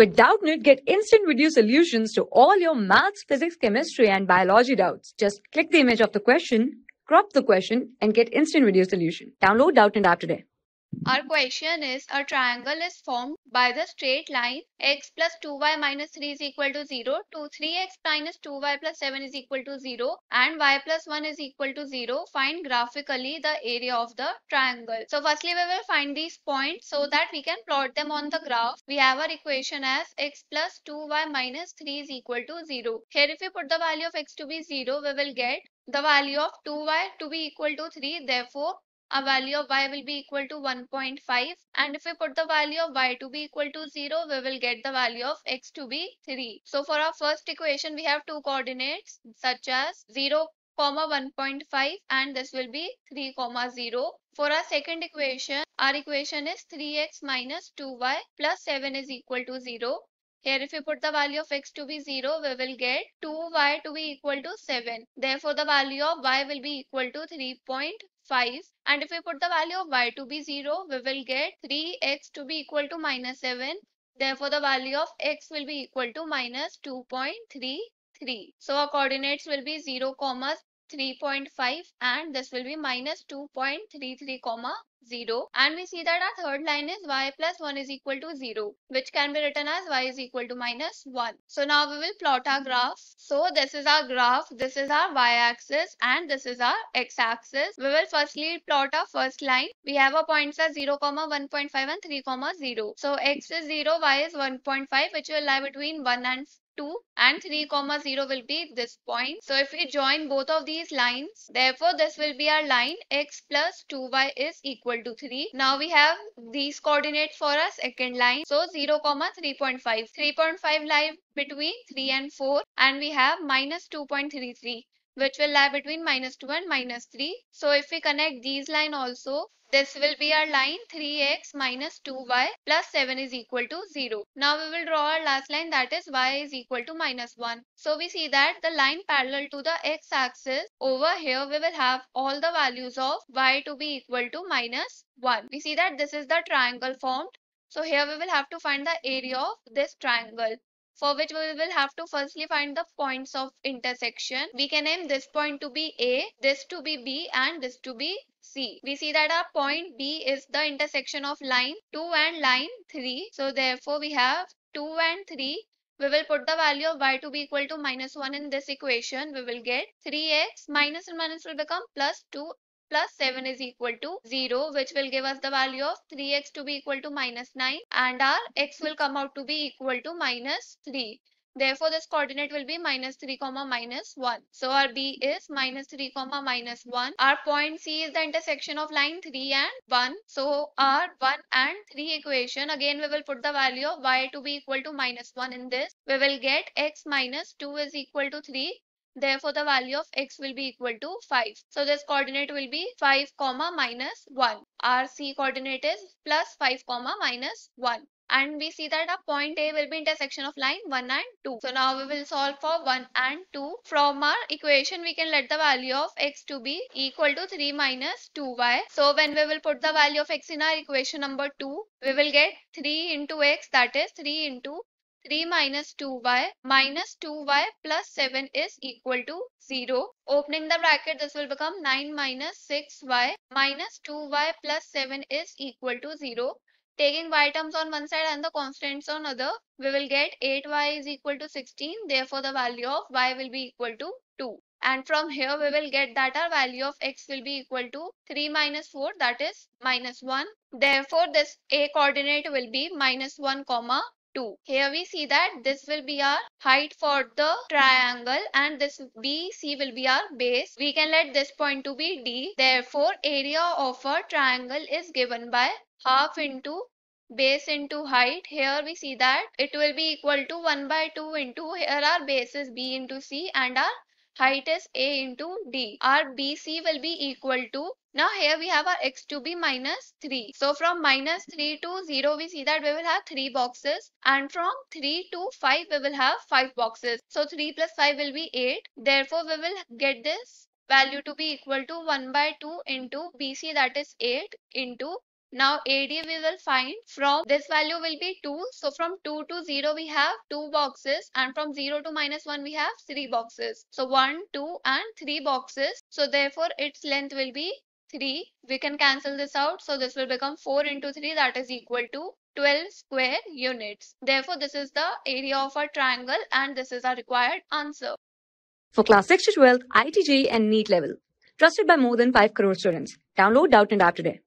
With Doubtnut, get instant video solutions to all your maths, physics, chemistry, and biology doubts. Just click the image of the question, crop the question, and get instant video solution. Download Doubtnut app today. Our question is a triangle is formed by the straight line x plus 2y minus 3 is equal to 0 to 3x minus 2y plus 7 is equal to 0 and y plus 1 is equal to 0. Find graphically the area of the triangle. So firstly we will find these points so that we can plot them on the graph. We have our equation as x plus 2y minus 3 is equal to 0. Here if we put the value of x to be 0 we will get the value of 2y to be equal to 3 therefore a value of y will be equal to 1.5 and if we put the value of y to be equal to 0 we will get the value of x to be 3 so for our first equation we have two coordinates such as 0 comma 1.5 and this will be 3 comma 0 for our second equation our equation is 3x minus 2y plus 7 is equal to 0 here if we put the value of x to be 0, we will get 2y to be equal to 7. Therefore, the value of y will be equal to 3.5. And if we put the value of y to be 0, we will get 3x to be equal to minus 7. Therefore, the value of x will be equal to minus 2.33. So, our coordinates will be 0, comma 3.5 and this will be minus 2.33 comma 0 and we see that our third line is y plus 1 is equal to 0 which can be written as y is equal to minus 1. So now we will plot our mm-hmm. graph. So this is our graph, this is our y axis and this is our x axis. We will firstly plot our first line. We have our points as 0 comma 1.5 and 3 comma 0. So x is 0, y is 1.5 which will lie between 1 and 2 and 3 comma 0 will be this point. So if we join both of these lines, therefore this will be our line x plus 2y is equal to 3. Now we have these coordinates for our second line. So 0 comma 3.5. 3.5 lie between 3 and 4 and we have minus 2.33 which will lie between minus 2 and minus 3. So if we connect these line also, this will be our line 3x minus 2y plus 7 is equal to 0. Now we will draw our last line that is y is equal to minus 1. So we see that the line parallel to the x-axis over here we will have all the values of y to be equal to minus 1. We see that this is the triangle formed. So here we will have to find the area of this triangle for which we will have to firstly find the points of intersection. We can name this point to be A, this to be B and this to be C. We see that our point B is the intersection of line 2 and line 3. So therefore we have 2 and 3 we will put the value of y to be equal to minus 1 in this equation. We will get 3x minus and minus will become plus 2 plus 7 is equal to 0 which will give us the value of 3x to be equal to minus 9 and our x will come out to be equal to minus 3. Therefore, this coordinate will be minus 3 comma minus 1. So, our B is minus 3 comma minus 1. Our point C is the intersection of line 3 and 1. So, our 1 and 3 equation, again we will put the value of y to be equal to minus 1 in this. We will get x minus 2 is equal to 3 Therefore, the value of x will be equal to 5. So, this coordinate will be 5 comma minus 1. Our C coordinate is plus 5 comma minus 1 and we see that our point A will be intersection of line 1 and 2. So now we will solve for 1 and 2. From our equation we can let the value of x to be equal to 3 minus 2y. So when we will put the value of x in our equation number 2 we will get 3 into x that is 3 into 3 minus 2y minus 2y plus 7 is equal to 0. Opening the bracket, this will become 9 minus 6y minus 2y plus 7 is equal to 0. Taking y terms on one side and the constants on other, we will get 8y is equal to 16. Therefore, the value of y will be equal to 2. And from here, we will get that our value of x will be equal to 3 minus 4, that is minus 1. Therefore, this a coordinate will be minus 1 comma 2. Here we see that this will be our height for the triangle and this BC will be our base. We can let this point to be D. Therefore, area of a triangle is given by half into base into height. Here we see that it will be equal to 1 by 2 into here our base is B into C and our height is A into D. Our BC will be equal to now here we have our x to be minus 3. So from minus 3 to 0 we see that we will have 3 boxes and from 3 to 5 we will have 5 boxes. So 3 plus 5 will be 8. Therefore we will get this value to be equal to 1 by 2 into BC that is 8 into Now AD we will find from this value will be 2. So from 2 to 0 we have 2 boxes and from 0 to minus 1 we have 3 boxes. So 1, 2 and 3 boxes. So therefore its length will be 3. We can cancel this out. So this will become 4 into 3 that is equal to 12 square units. Therefore this is the area of our triangle and this is our required answer. For class 6 to 12, IIT JEE and NEET level. Trusted by more than 5 crore students. Download Doubtnut App today.